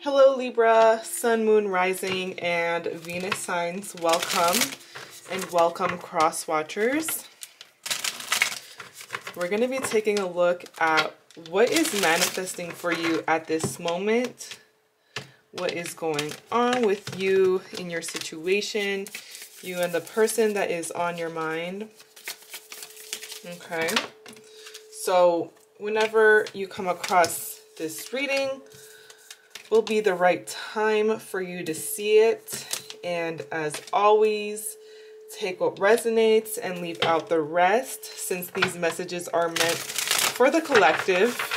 Hello Libra, Sun, Moon, Rising, and Venus signs. Welcome and welcome cross watchers. We're going to be taking a look at what is manifesting for you at this moment. What is going on with you in your situation, you and the person that is on your mind. Okay. So whenever you come across this reading, will be the right time for you to see it. And as always, take what resonates and leave out the rest since these messages are meant for the collective.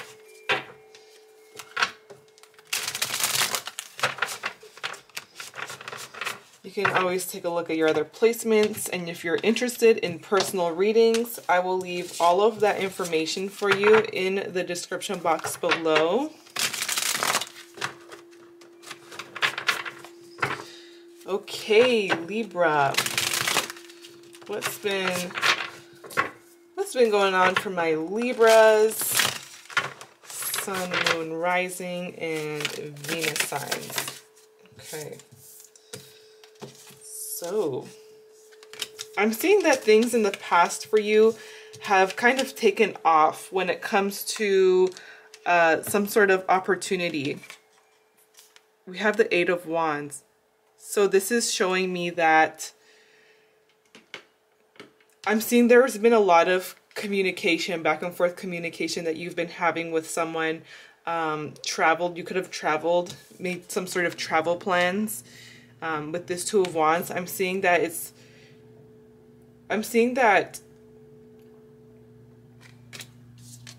You can always take a look at your other placements and if you're interested in personal readings, I will leave all of that information for you in the description box below. Okay, Libra. What's been what's been going on for my Libras? Sun, Moon, Rising, and Venus signs. Okay. So, I'm seeing that things in the past for you have kind of taken off when it comes to uh, some sort of opportunity. We have the Eight of Wands. So this is showing me that I'm seeing there's been a lot of communication, back and forth communication that you've been having with someone. Um, traveled, you could have traveled, made some sort of travel plans. Um, with this Two of Wands, I'm seeing that it's, I'm seeing that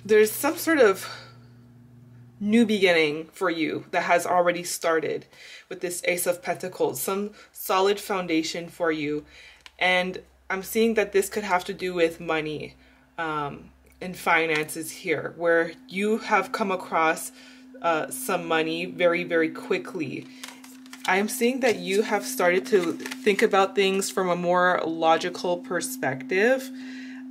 there's some sort of new beginning for you that has already started with this Ace of Pentacles, some solid foundation for you. And I'm seeing that this could have to do with money um, and finances here, where you have come across uh, some money very, very quickly. I'm seeing that you have started to think about things from a more logical perspective.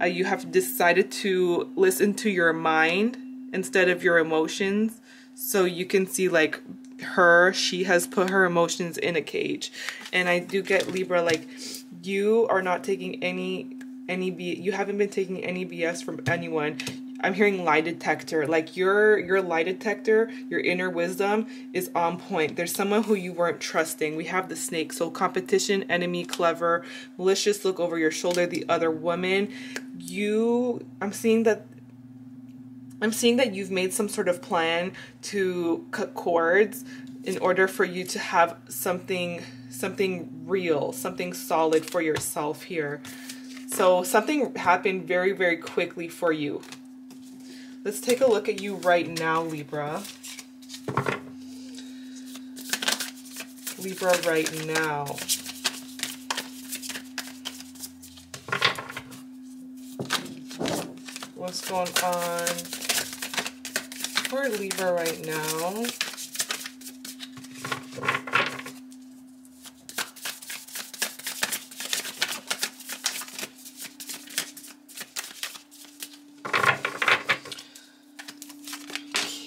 Uh, you have decided to listen to your mind instead of your emotions so you can see like her she has put her emotions in a cage. And i do get libra like you are not taking any any b you haven't been taking any bs from anyone. I'm hearing lie detector. Like your your lie detector your inner wisdom is on point. There's someone who you weren't trusting. We have the snake. So competition enemy clever malicious look over your shoulder the other woman. You i'm seeing that I'm seeing that you've made some sort of plan to cut cords in order for you to have something something real, something solid for yourself here. So something happened very, very quickly for you. Let's take a look at you right now, Libra. Libra right now. What's going on for Libra right now.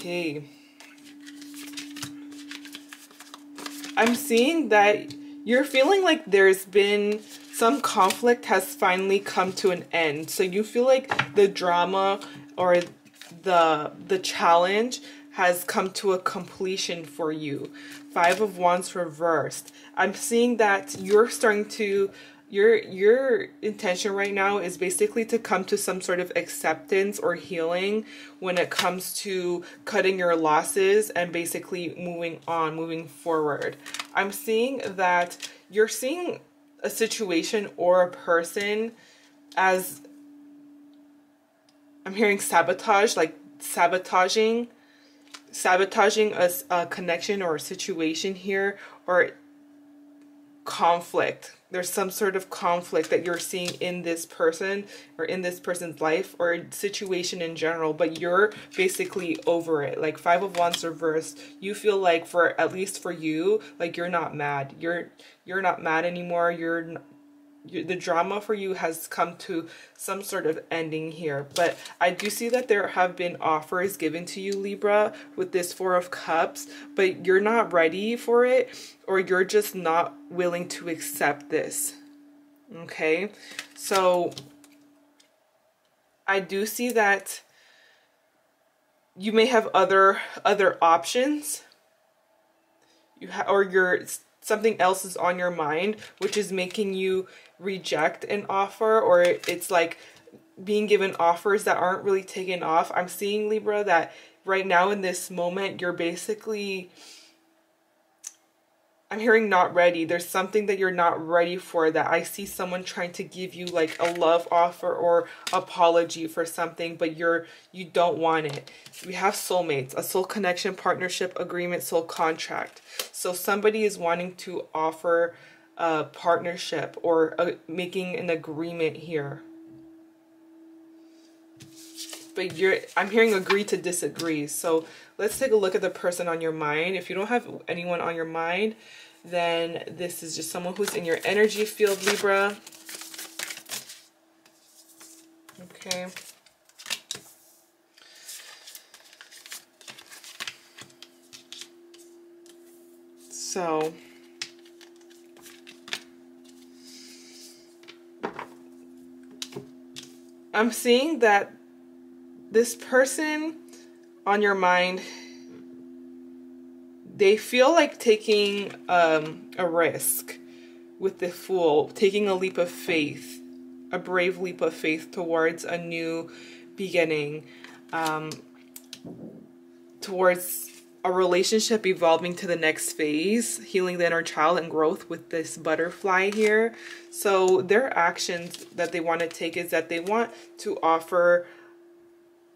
Okay. I'm seeing that you're feeling like there's been some conflict has finally come to an end. So you feel like the drama or the the challenge has come to a completion for you. Five of Wands reversed. I'm seeing that you're starting to your your intention right now is basically to come to some sort of acceptance or healing when it comes to cutting your losses and basically moving on, moving forward. I'm seeing that you're seeing a situation or a person as I'm hearing sabotage, like sabotaging, sabotaging a, a connection or a situation here, or conflict. There's some sort of conflict that you're seeing in this person or in this person's life or situation in general, but you're basically over it. Like five of wands reversed, you feel like for at least for you, like you're not mad. You're you're not mad anymore. You're the drama for you has come to some sort of ending here. But i do see that there have been offers given to you libra with this four of cups but you're not ready for it or you're just not willing to accept this. Okay? So i do see that you may have other other options. You ha- or you're something else is on your mind which is making you reject an offer or it's like being given offers that aren't really taken off. I'm seeing Libra that right now in this moment you're basically I'm hearing not ready. There's something that you're not ready for that I see someone trying to give you like a love offer or apology for something, but you're you don't want it. We have soulmates, a soul connection, partnership, agreement, soul contract. So somebody is wanting to offer a partnership or a, making an agreement here. But you're I'm hearing agree to disagree. So let's take a look at the person on your mind. If you don't have anyone on your mind, then this is just someone who's in your energy field, Libra. Okay. So, I'm seeing that this person on your mind they feel like taking um, a risk with the fool, taking a leap of faith, a brave leap of faith towards a new beginning, um, towards a relationship evolving to the next phase, healing the inner child and growth with this butterfly here. So their actions that they want to take is that they want to offer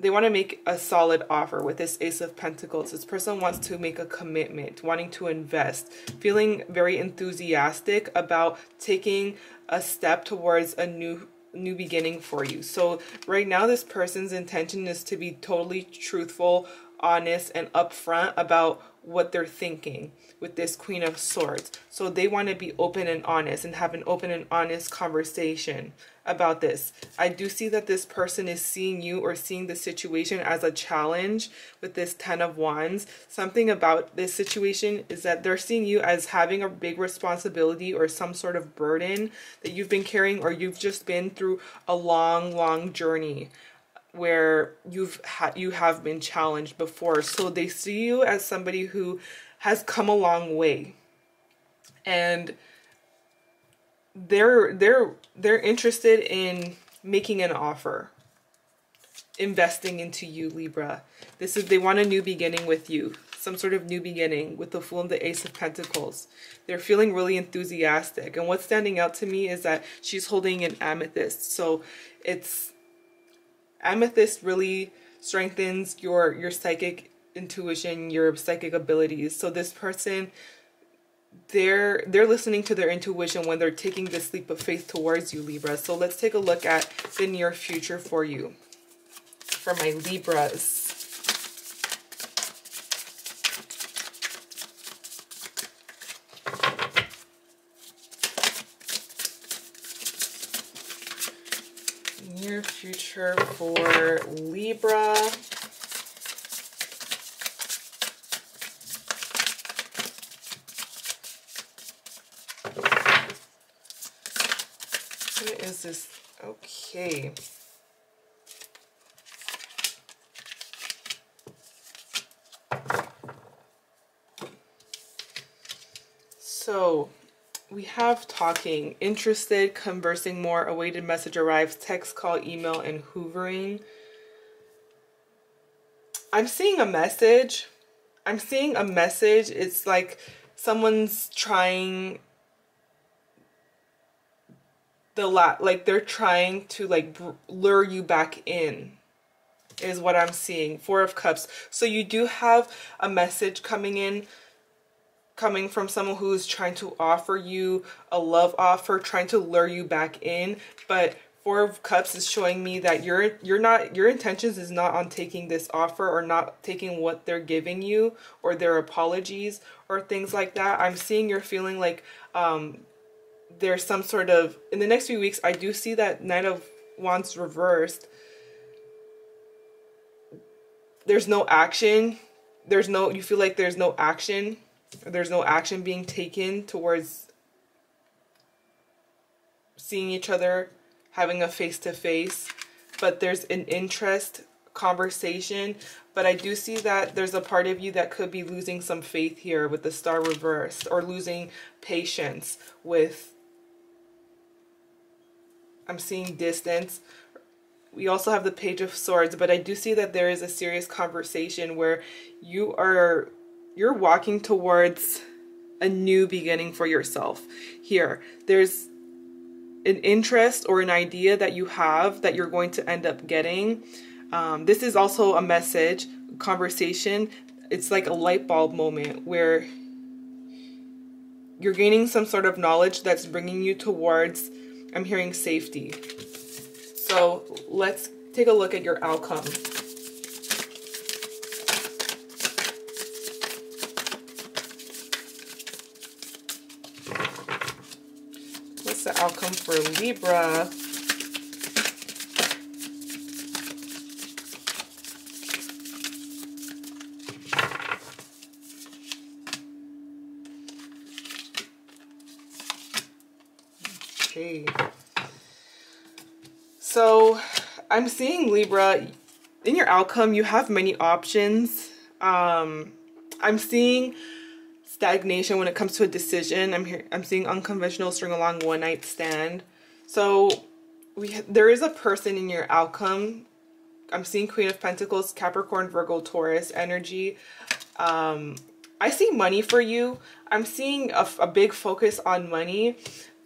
they want to make a solid offer with this ace of pentacles. This person wants to make a commitment wanting to invest feeling very enthusiastic about taking a step towards a new new beginning for you. So right now this person's intention is to be totally truthful honest and upfront about what they're thinking with this Queen of Swords. So they want to be open and honest and have an open and honest conversation about this. I do see that this person is seeing you or seeing the situation as a challenge with this 10 of wands. Something about this situation is that they're seeing you as having a big responsibility or some sort of burden that you've been carrying or you've just been through a long, long journey where you've had you have been challenged before. So they see you as somebody who has come a long way. And they're they're they're interested in making an offer investing into you libra. This is they want a new beginning with you some sort of new beginning with the fool and the ace of pentacles. They're feeling really enthusiastic. And what's standing out to me is that she's holding an amethyst. So it's amethyst really strengthens your your psychic intuition your psychic abilities. So this person they're they're listening to their intuition when they're taking this leap of faith towards you libra. So let's take a look at the near future for you. For my libras near future for libra is this? Okay. So we have talking, interested, conversing more, awaited message arrives, text, call, email, and hoovering. I'm seeing a message. I'm seeing a message. It's like someone's trying the lot like they're trying to like lure you back in is what I'm seeing. Four of Cups. So you do have a message coming in coming from someone who's trying to offer you a love offer, trying to lure you back in, but Four of Cups is showing me that you're you're not your intentions is not on taking this offer or not taking what they're giving you or their apologies or things like that. I'm seeing you're feeling like um there's some sort of in the next few weeks I do see that Knight of Wands reversed. There's no action. There's no you feel like there's no action. There's no action being taken towards seeing each other, having a face to face, but there's an interest conversation. But I do see that there's a part of you that could be losing some faith here with the star reversed or losing patience with I'm seeing distance. We also have the Page of Swords, but I do see that there is a serious conversation where you are you're walking towards a new beginning for yourself. Here, there's an interest or an idea that you have that you're going to end up getting. Um, this is also a message, conversation. It's like a light bulb moment where you're gaining some sort of knowledge that's bringing you towards I'm hearing safety. So let's take a look at your outcome. Outcome for Libra? Okay. So I'm seeing Libra, in your outcome, you have many options. Um, I'm seeing stagnation when it comes to a decision. I'm here. I'm seeing unconventional string along one night stand. So we there is a person in your outcome. I'm seeing Queen of Pentacles, Capricorn, Virgo, Taurus energy. Um, I see money for you. I'm seeing a, a big focus on money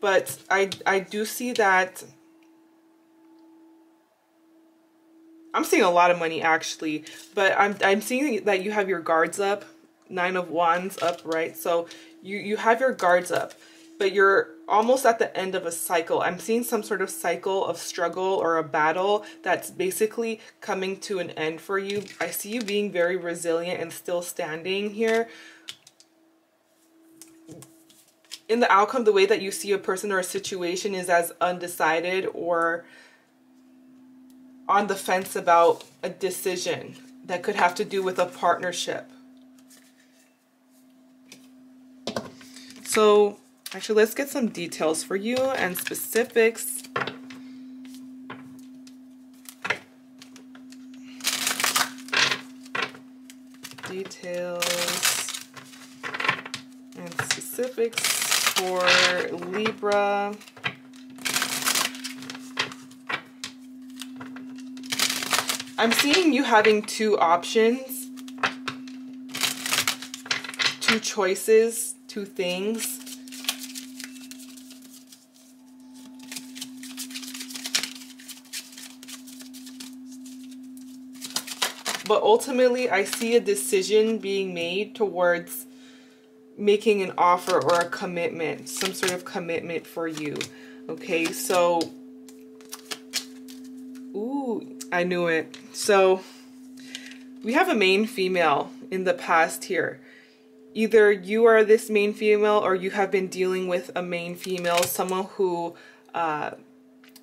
but I, I do see that I'm seeing a lot of money actually, but I'm, I'm seeing that you have your guards up, nine of wands up, right? So you, you have your guards up, but you're almost at the end of a cycle. I'm seeing some sort of cycle of struggle or a battle that's basically coming to an end for you. I see you being very resilient and still standing here in the outcome, the way that you see a person or a situation is as undecided or on the fence about a decision that could have to do with a partnership. So actually, let's get some details for you and specifics. Details and specifics for Libra. I'm seeing you having two options, two choices, two things. But ultimately, I see a decision being made towards making an offer or a commitment, some sort of commitment for you. Okay, so, ooh, I knew it. So, we have a main female in the past here. Either you are this main female or you have been dealing with a main female, someone who uh,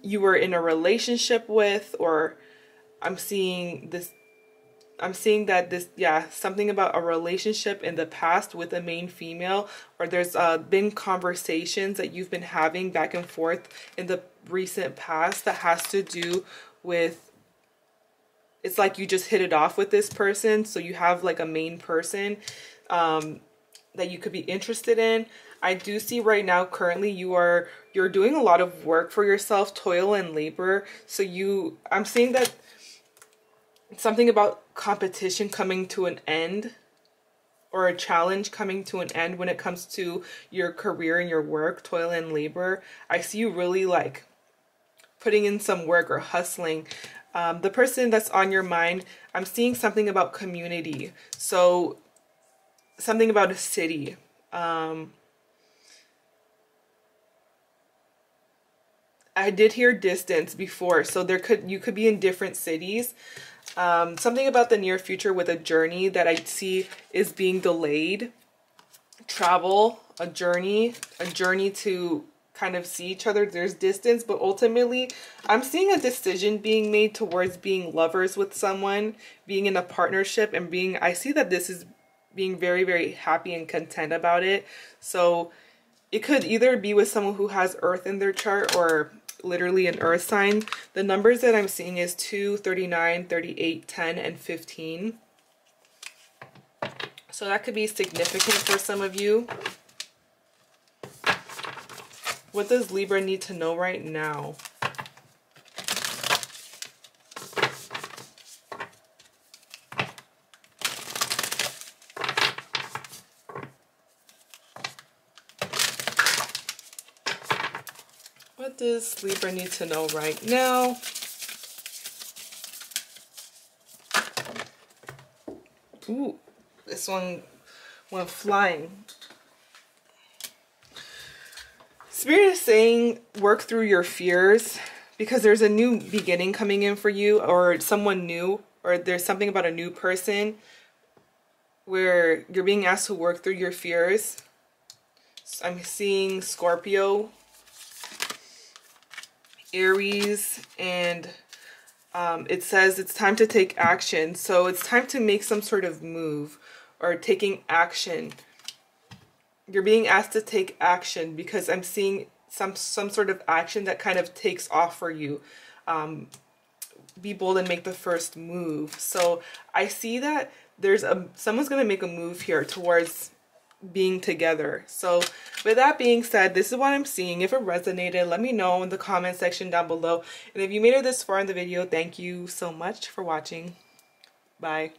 you were in a relationship with, or I'm seeing this I'm seeing that this, yeah, something about a relationship in the past with a main female, or there's uh, been conversations that you've been having back and forth in the recent past that has to do with, it's like you just hit it off with this person, so you have like a main person um, that you could be interested in. I do see right now currently you are you're doing a lot of work for yourself, toil and labor. So you I'm seeing that something about competition coming to an end or a challenge coming to an end when it comes to your career and your work, toil and labor. I see you really like putting in some work or hustling. Um, the person that's on your mind, I'm seeing something about community. So something about a city. Um, I did hear distance before, so there could you could be in different cities. Um, something about the near future with a journey that I see is being delayed. Travel, a journey, a journey to kind of see each other. There's distance, but ultimately, I'm seeing a decision being made towards being lovers with someone, being in a partnership, and being. I see that this is being very, very happy and content about it. So it could either be with someone who has Earth in their chart or literally an Earth sign. The numbers that I'm seeing is 2, 39, 38, 10, and 15. So that could be significant for some of you. What does Libra need to know right now? Does Libra need to know right now? Ooh, this one went flying. Spirit is saying work through your fears because there's a new beginning coming in for you or someone new or there's something about a new person where you're being asked to work through your fears. I'm seeing Scorpio, Aries, and um, it says it's time to take action. So it's time to make some sort of move or taking action you're being asked to take action because I'm seeing some some sort of action that kind of takes off for you. Um, be bold and make the first move. So I see that there's a someone's gonna make a move here towards being together. So with that being said, this is what I'm seeing. If it resonated, let me know in the comment section down below. And if you made it this far in the video, thank you so much for watching. Bye.